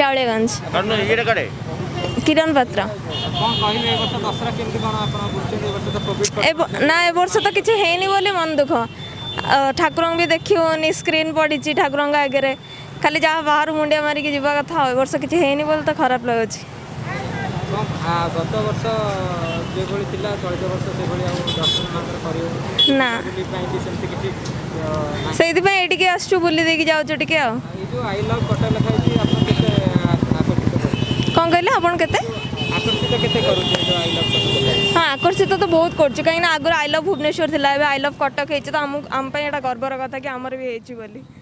ଚାଉଳିଗଞ୍ଜ କିରଣ ପାତ୍ର ନା ଏ ବର୍ଷ ତ କିଛି ହେଇନି ବୋଲି ମନ ଦୁଃଖ ଠାକୁରଙ୍କୁ ବି ଦେଖି ହେଉନି ସ୍କ୍ରିନ୍ ପଡ଼ିଛି ଠାକୁରଙ୍କ ଆଗରେ ଖାଲି ଯାହା ବାହାରୁ ମୁଣ୍ଡିଆ ମାରିକି ଯିବା କଥା ଏ ବର୍ଷ କିଛି ହେଇନି ବୋଲି ତ ଖରାପ ଲାଗୁଛି ଗତ ବର୍ଷ যেভাবে লা চলিত বর্ষ সেভাবে দর্শন না সেইপাই এটিকে আসছু বুলি দেখি যাচ্ছ টিকে আই লভ কটক লেখা कहले आप हाँ आकर्षित तो बहुत कर आगे आई लव भुवनेश्वर थी आई लव कटक तो आम गर्वर कथा कि आमर भी होती